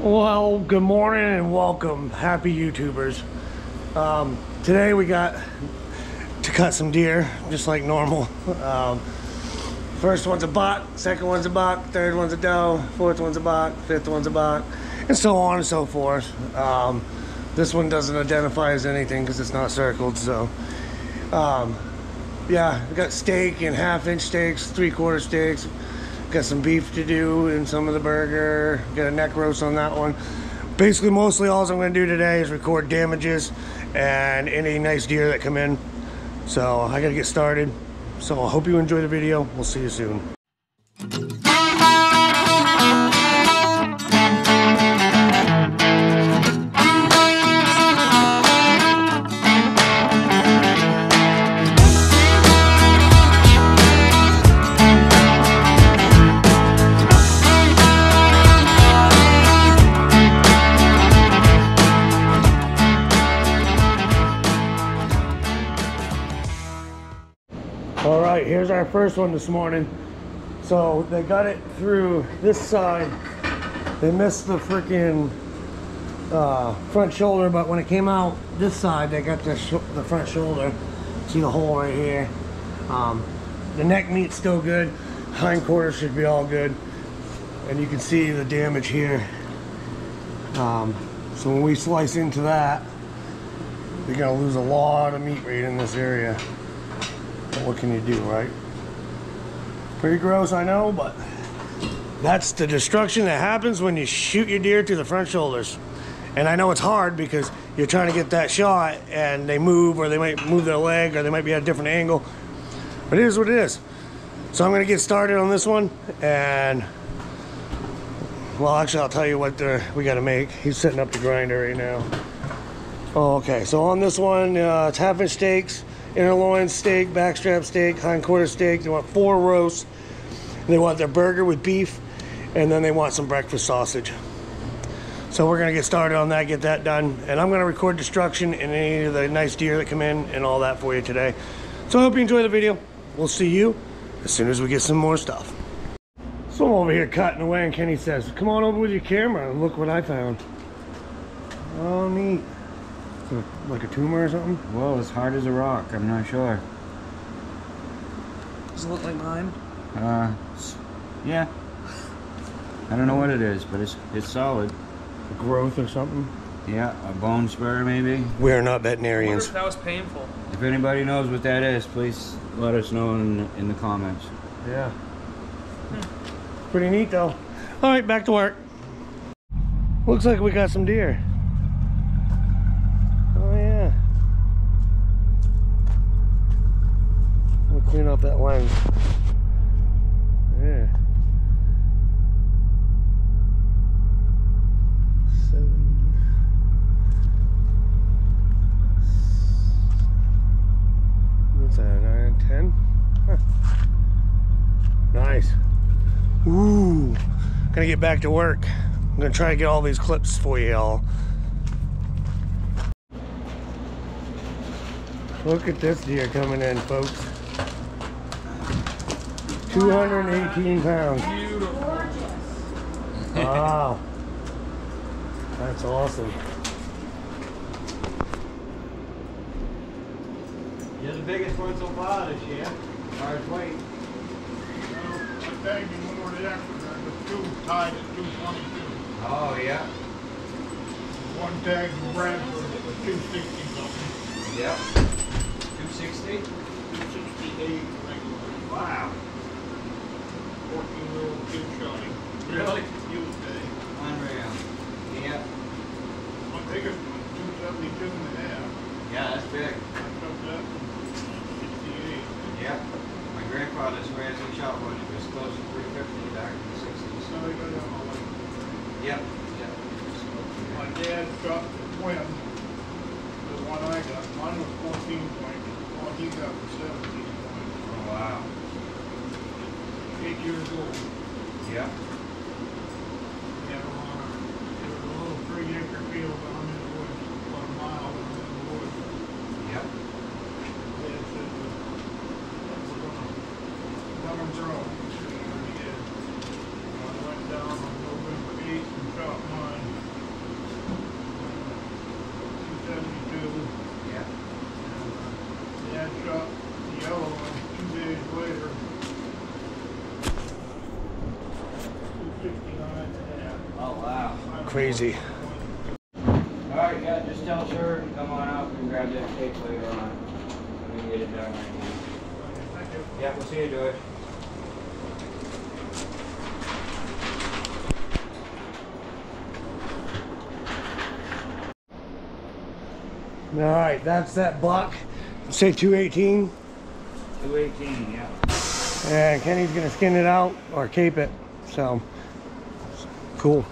Well, good morning and welcome, happy YouTubers. Um, today we got to cut some deer, just like normal. Um, first one's a buck, second one's a buck, third one's a doe, fourth one's a buck, fifth one's a buck, and so on and so forth. Um, this one doesn't identify as anything because it's not circled, so. Um, yeah, we got steak and half inch steaks, three quarter steaks. Got some beef to do and some of the burger. Got a neck roast on that one. Basically, mostly all I'm going to do today is record damages and any nice deer that come in. So I got to get started. So I hope you enjoy the video. We'll see you soon. First one this morning. So they got it through this side. They missed the freaking uh, front shoulder, but when it came out this side, they got the, the front shoulder. See the hole right here. Um, the neck meat's still good. Hind quarter should be all good. And you can see the damage here. Um, so when we slice into that, you're gonna lose a lot of meat right in this area. But what can you do, right? Pretty gross, I know, but that's the destruction that happens when you shoot your deer through the front shoulders. And I know it's hard because you're trying to get that shot and they move or they might move their leg or they might be at a different angle. But it is what it is. So I'm gonna get started on this one and well, actually I'll tell you what we gotta make. He's setting up the grinder right now. Oh, okay, so on this one, uh, it's half inch steaks, inner loin steak, backstrap steak, hind quarter steak. They want four roasts. They want their burger with beef, and then they want some breakfast sausage. So we're gonna get started on that, get that done, and I'm gonna record destruction and any of the nice deer that come in and all that for you today. So I hope you enjoy the video. We'll see you as soon as we get some more stuff. So I'm over here cutting away, and Kenny says, "Come on over with your camera and look what I found." Oh, neat. Like a tumor or something? Whoa, as hard as a rock. I'm not sure. Does it look like mine? Uh, yeah. I don't know what it is, but it's it's solid. A growth or something? Yeah, a bone spur maybe. We are not I veterinarians. if that was painful. If anybody knows what that is, please let us know in, in the comments. Yeah. Pretty neat though. All right, back to work. Looks like we got some deer. Oh yeah. We'll clean up that lens. Yeah. Seven. What's that? Nine, ten? Huh. Nice. Ooh. Gonna get back to work. I'm gonna try to get all these clips for you all. Look at this deer coming in, folks. 218 pounds. Wow. That's awesome. You're the biggest one so far this year. Hard weight. I tagged him when we were there, the two tied at two twenty-two. Oh yeah. One tag from Bradford was two sixty something, Yep. 260. two sixty-eight regular, Wow. Fourteen year old kid shot him. Really? Tuesday. Unreal. Yep. My biggest one, two seventy-two and a half. Yeah, that's big. I took that from sixty-eight. Yep. My grandfather swears he shot one. It was close to 350 back in the 60s. So they got out all like, Yep. Yep. my dad shot the twin, the one I got, mine was fourteen point, the one he got was seventeen point. Oh wow. Yep. We had them on, a- it was a little three acre field down in the woods, about a mile down in the woods. Yep. Dad said, uh, we're gonna, let them grow. And he did. I went down on November eighth and shot mine. Oh, wow. Crazy. Alright, yeah, just tell Sher to come on out and grab that tape later on. Let me get it done right now. Yeah, we'll see you do it. All right, that's that buck. Say 218. 218, yeah. And Kenny's gonna skin it out or cape it. So cool.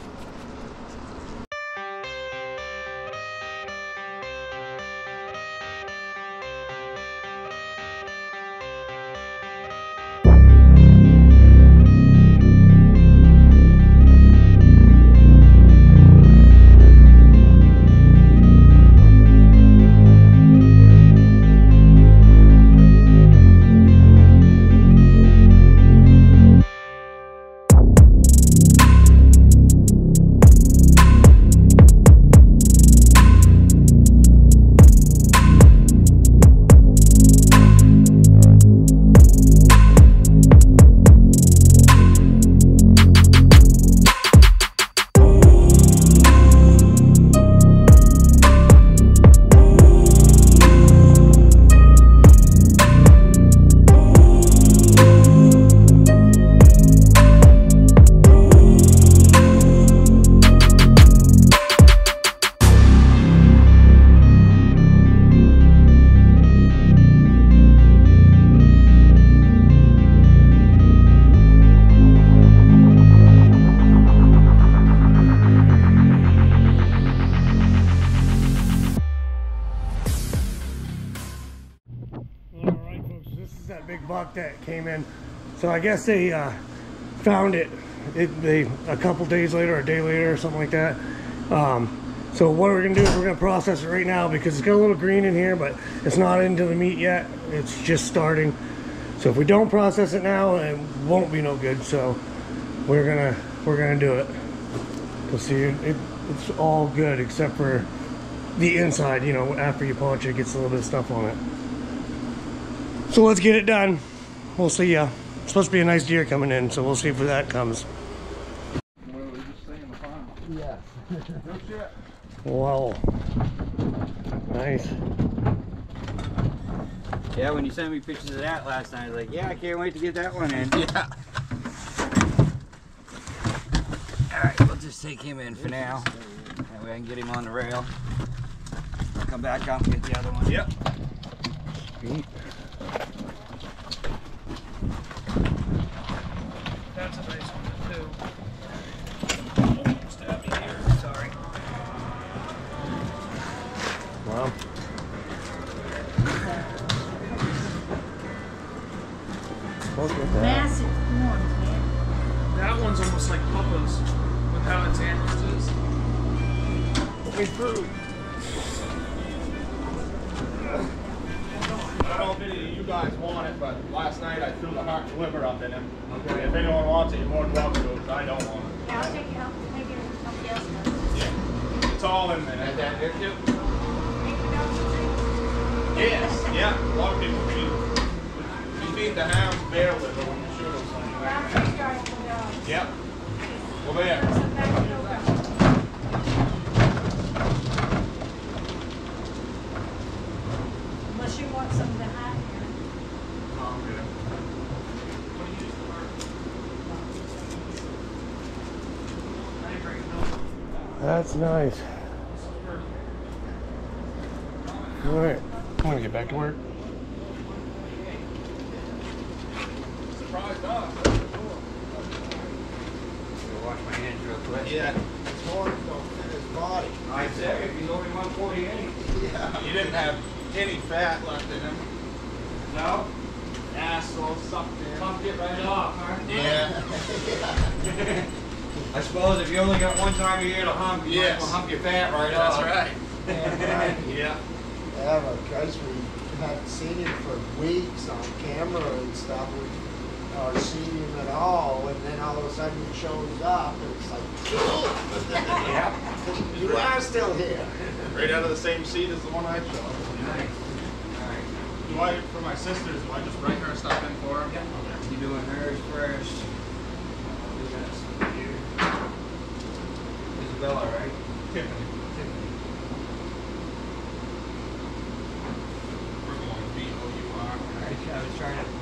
So I guess they uh, found it. it. They a couple days later, a day later, or something like that. Um, so what we're gonna do is we're gonna process it right now because it's got a little green in here, but it's not into the meat yet. It's just starting. So if we don't process it now, it won't be no good. So we're gonna we're gonna do it. You'll see it, it, it's all good except for the inside. You know, after you punch it, it gets a little bit of stuff on it. So let's get it done. We'll see ya. It's supposed to be a nice deer coming in, so we'll see if that comes. Yeah. No shit. Wow. Nice. Yeah, when you sent me pictures of that last night, I was like, yeah, I can't wait to get that one in. Yeah. Alright, we'll just take him in for now. That way I can get him on the rail. I'll come back up and get the other one. Yep. Sweet. Milk. That's nice. All right. I'm gonna get back to work. Surprised us. Wash my hands real quick. Yeah. His horns don't fit his body. I said if he's only 148. He didn't have any fat left in him. No? Asshole sucked in. Pumped it right off, huh? Yeah. I suppose if you only got one time a year to hump, you might as Yes. well hump your fat right That's off. right. right. Yeah. Yeah, but guys, we haven't seen him for weeks on camera and stuff. We or seen him at all, and then all of a sudden he shows up, and it's like, Yeah. you are still here. Right out of the same seat as the one I shot. Nice. Alright. Do I, for my sisters, do I just write her stuff in for her? You doing hers first? I'll do this with you. Isabella, right? Tiffany. Tiffany. We're going B O U R. I was, I was trying to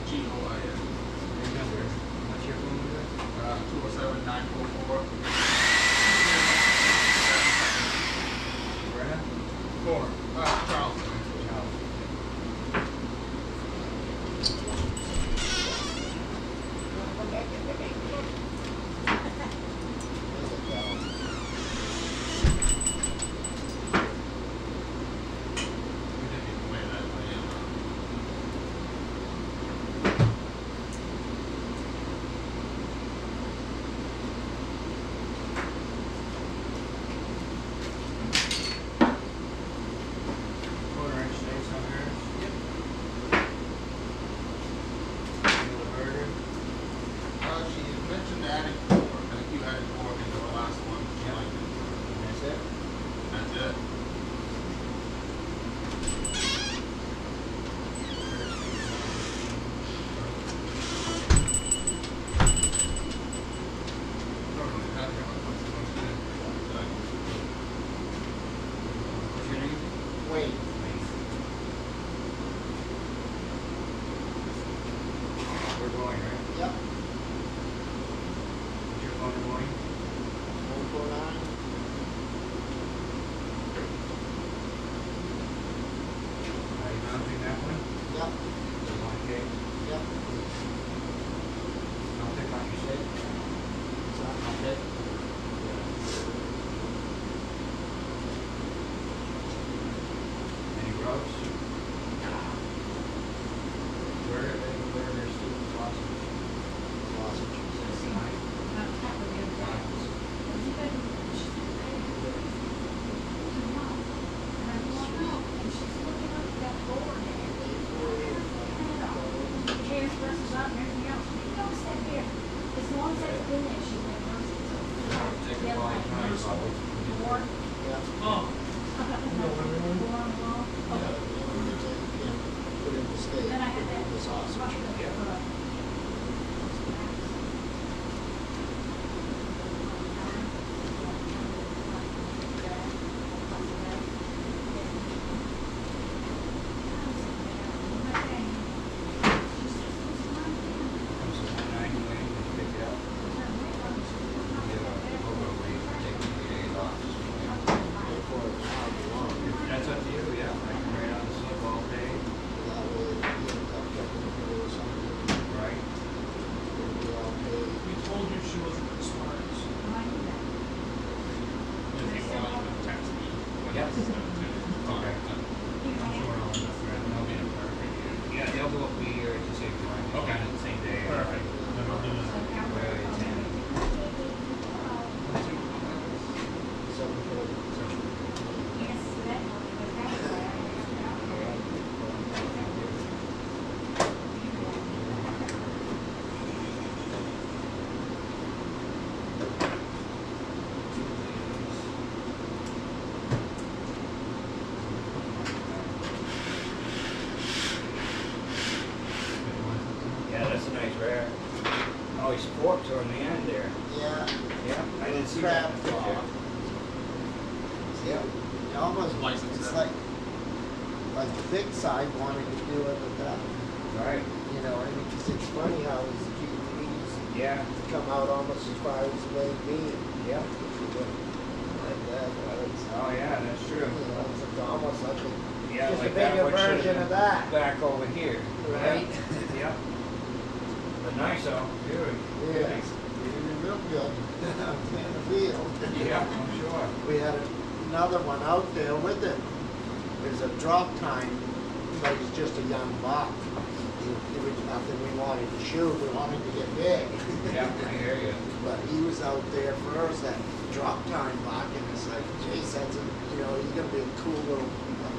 side wanted to do it with that, Right, you know, I mean, 'cause it's funny how his GPs yeah, come out almost as far as they being. yeah. Like that, Oh, yeah, that's you true. know, it's almost like a, Yeah, just a like that bigger version of that. Back over here. Right. Yeah. Yeah. But nice though, good. Yeah, really real good, in the field. Yeah, I'm sure. We had another one out there with it. There's a drop tine, but he's just a young buck. There was nothing we wanted to shoot, we wanted to get big. Yeah, I hear you. But he was out there first that drop tine buck, and it's like, geez, that's a, you know, he's gonna be a cool little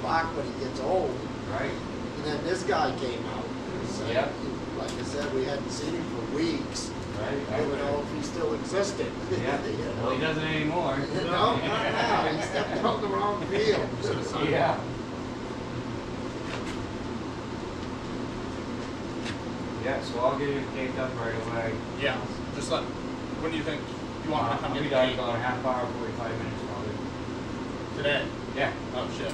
buck when he gets old. Right. And then this guy came out. It's like- Yep. Like I said, we hadn't seen him for weeks. Right. I don't know if he still existed. Yeah, You know? well, he doesn't anymore. No, not now. He stepped out the wrong field. Yeah. Yeah, so I'll get it taped up right away. Yeah, just let, when do you think You want me to come I'll get be done about a half hour, forty-five minutes probably. Today? Yeah, Oh, shit.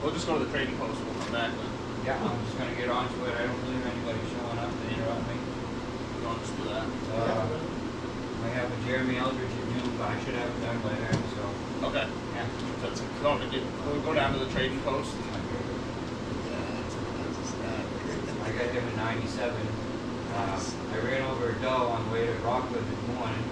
We'll just go to the trading post and we'll come back then. yeah, I'm just gonna get onto it. I don't believe anybody's showing up to interrupt me. You want to just do that? Uh, I have a Jeremy Eldridge at noon, but I should have it done by then, so, Okay. yeah. So it's, we'll go down to the trading post. I got them at ninety-seven. Uh, I ran over a doe on the way to Rockwood this morning,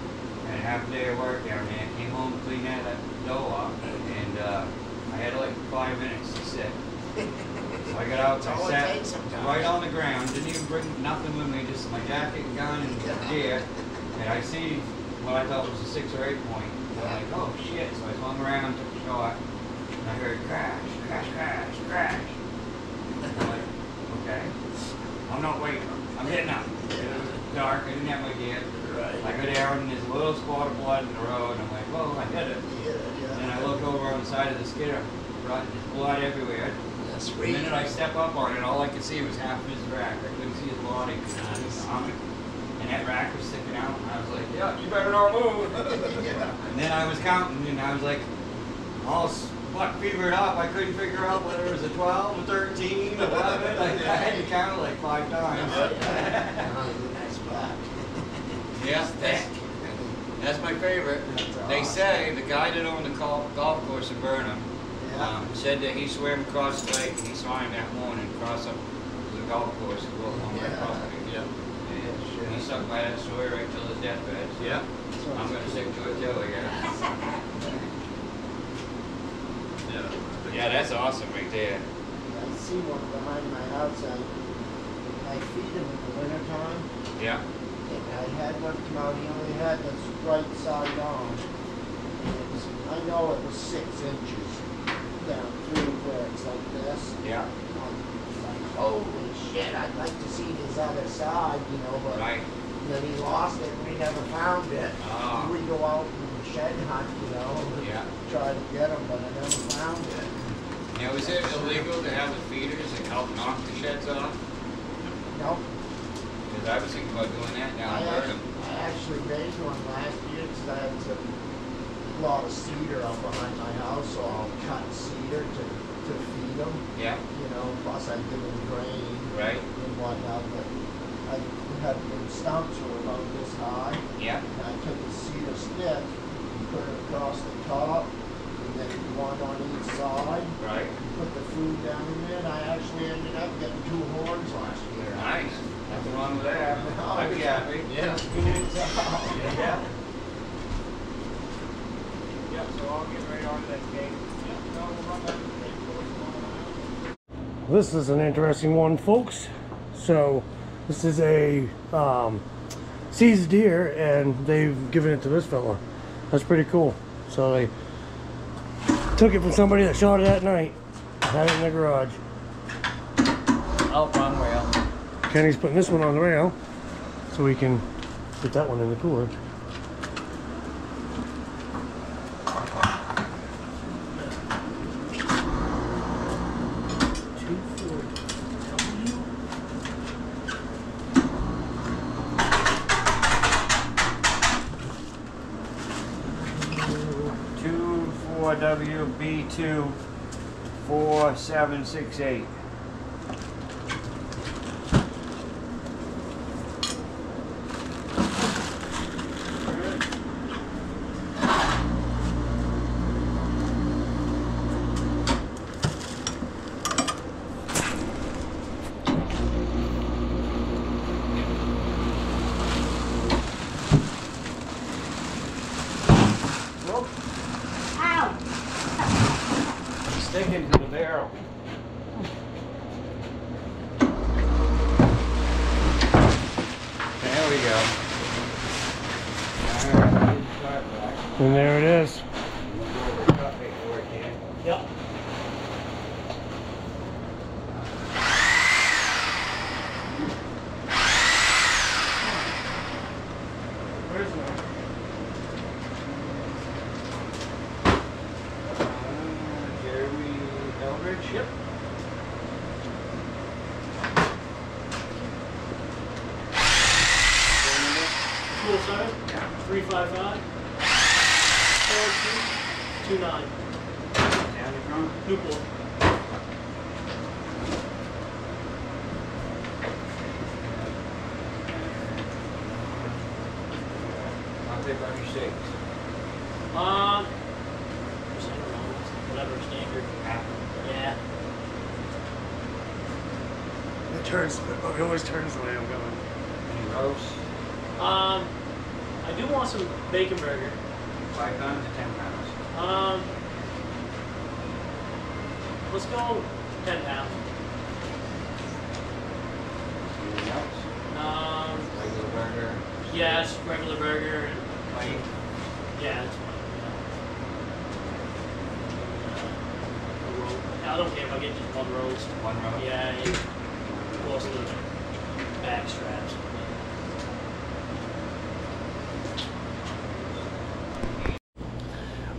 and half a day of work down there, came home, cleaned that doe up, and, uh, I had like five minutes to sit. So I got out, I sat right on the ground, didn't even bring nothing with me, just my jacket, gun, and gear. And I see what I thought was a six or eight point. And I'm like, oh shit, so I swung around, took a shot, and I heard crash, crash, crash, crash. I'm like, okay. I'm not waiting, I'm getting up. It was dark, I didn't have my gear. I go down, and there's a little spot of blood in the road, and I'm like, whoa, I hit it. And I look over on the side of the skidder, right, there's blood everywhere. That's The sweet. minute I step up on it, all I could see was half of his rack. I couldn't see his body. Um, And that rack was sticking out, and I was like, yeah, you better not move. And then I was counting, and I was like, all what fevered up. I couldn't figure out whether it was a 12, a 13, 11. Like, I had to count it like five times. Nice buck. yeah, that's, that's my favorite. They say the guy that owned the golf course in Burnham Yeah. um, said that he swam across the lake and he saw him that morning cross up the golf course and go along my Yeah. property. Yeah. And he stuck by that story right till his deathbed. So Yeah. I'm gonna stick to it too, I guess. Yeah. Yeah, that's awesome right there. I see one behind my house. I, I feed him in the wintertime. Yeah. And I had one come out, he only had the right side on. And it was, I know it was six inches down through where it's like this. Yeah. Like, holy shit, I'd like to see his other side, you know, but Right. then he lost it and we never found it. Ah. We go out and shed hunt, you know, and Yeah. try to get them, but I never found it. Now, is it illegal to have the feeders and help knock the sheds off? Nope. Because I was thinking about doing that now. I down in actually. I actually made one last year because I had some, a lot of cedar up behind my house, so I'll cut cedar to, to feed them, Yeah. you know, plus I give them grain Right. and whatnot, but I had, stumps were about this high, Yeah. and I took a cedar stick, and put it across the top, and then one on each side, Right. put the food down in there, and I actually ended up getting two horns last year. Nice. Nothing wrong with that. I'd be happy. Yeah. Yeah. Yeah, so I'll get right on that gate. Yeah, no, we'll run that trading post. This is an interesting one, folks. So, this is a um, seized deer, and they've given it to this fella. That's pretty cool. So they took it from somebody that shot it at night, had it in the garage. Oh, wrong rail. Kenny's putting this one on the rail, so we can put that one in the cooler. Two four W B two four seven six eight. Ow! Sticking to the barrel. There we go. Alright, start back. And there it is. 559 4229. Down. I'll uh, whatever standard. Yeah. It turns, it always turns the way I'm going. Any ropes? Um, I do want some bacon burger. Five pounds to ten pounds. Um, let's go ten pounds. Anything else? Um, Regular burger. yes, regular burger. and- Plain. Yeah, that's fine. Yeah. Roll. I don't care if I get just one roast. One roast. Yeah, goes to the back straps.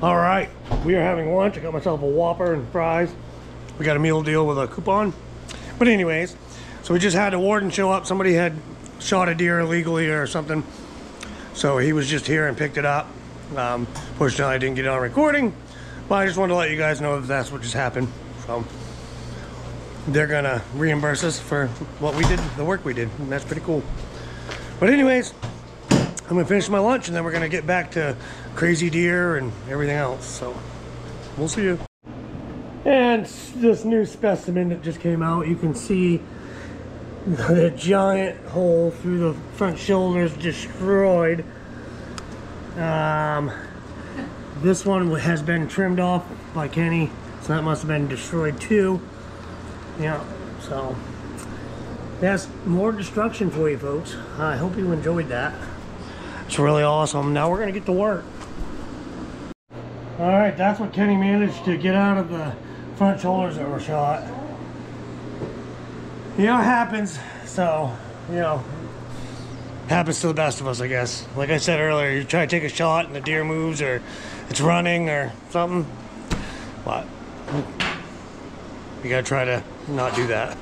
All right, we are having lunch. I got myself a Whopper and fries. We got a meal deal with a coupon. But anyways, so we just had a warden show up. Somebody had shot a deer illegally or something. So he was just here and picked it up. Um, fortunately, I didn't get it on recording, but I just wanted to let you guys know that that's what just happened. So they're gonna reimburse us for what we did, the work we did, and that's pretty cool. But anyways, I'm gonna finish my lunch and then we're gonna get back to crazy deer and everything else. So we'll see you. And this new specimen that just came out, you can see the giant hole through the front shoulders destroyed. Um, this one has been trimmed off by Kenny, so that must have been destroyed too. Yeah, so that's more destruction for you folks. I hope you enjoyed that. It's really awesome. Now we're gonna get to work. All right, that's what Kenny managed to get out of the front shoulders that were shot. You know, it happens. So, you know, happens to the best of us, I guess. Like I said earlier, you try to take a shot and the deer moves or it's running or something. But you gotta try to not do that.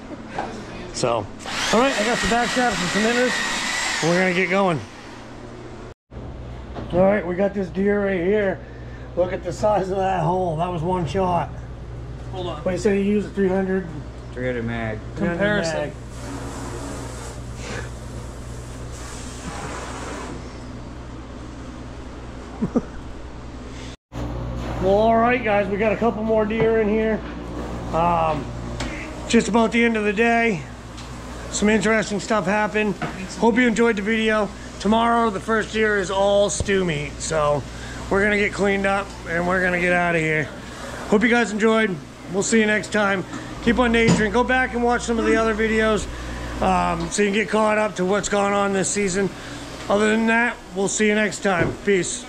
So, all right, I got the back straps and some inners. We're gonna get going. All right, we got this deer right here. Look at the size of that hole. That was one shot. Hold on. Wait, so you used a 300 300 mag. 300 Comparison. mag. well, all right, guys, we got a couple more deer in here. Um, just about the end of the day. Some interesting stuff happened. Hope you enjoyed the video. Tomorrow, the first deer is all stew meat, so we're gonna get cleaned up and we're gonna get out of here. Hope you guys enjoyed. We'll see you next time. Keep on naturing. Go back and watch some of the other videos um, so you can get caught up to what's going on this season. Other than that, we'll see you next time. Peace.